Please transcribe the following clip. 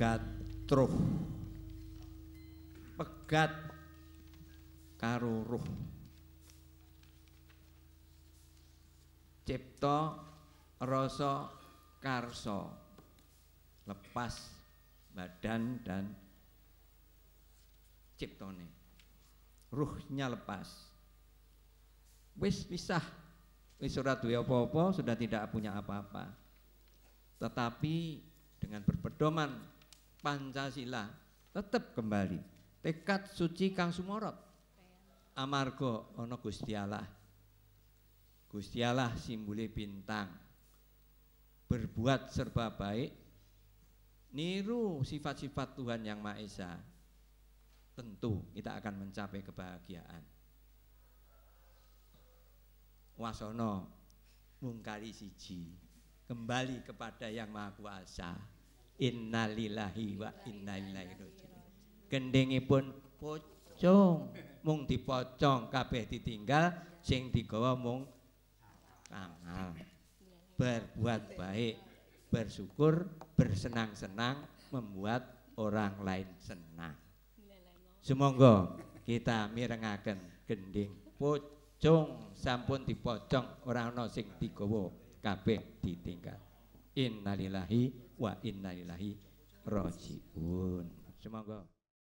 megat truh. Pegat karo ruh. Cipta rasa karsa. Lepas badan dan ciptone ruhnya lepas. Wis pisah. Wis ora duwe apa-apa sudah tidak punya apa-apa. Tetapi dengan berpedoman Pancasila tetap kembali tekad suci Kang Sumorot amarga ana Gusti Allah Gusti simbole bintang. Berbuat serba baik, niru sifat-sifat Tuhan yang Maha Esa. Tentu kita akan mencapai kebahagiaan. Wasono mungkari siji, kembali kepada yang Maha Kuasa. Innalillahi wa inna ilaihi raji'un. Gendengipun pocong, mung dipocong kabeh ditinggal, sing digawa mung amal berbuat baik bersyukur bersenang-senang membuat orang lain senang. Semoga kita mirengaken gending pocong. Sampun dipocong orang ana sing digawa kabeh ditinggal innalillahi wa innalillahi rajiun. Semoga